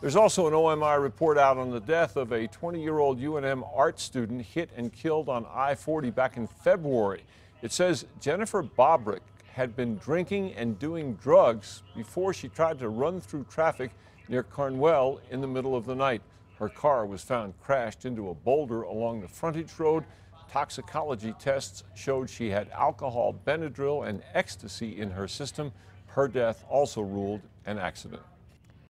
There's also an OMI report out on the death of a 20-year-old UNM art student hit and killed on I-40 back in February. It says Jennifer Bobrick had been drinking and doing drugs before she tried to run through traffic near Carnuel in the middle of the night. Her car was found crashed into a boulder along the frontage road. Toxicology tests showed she had alcohol, Benadryl, and ecstasy in her system. Her death also ruled an accident.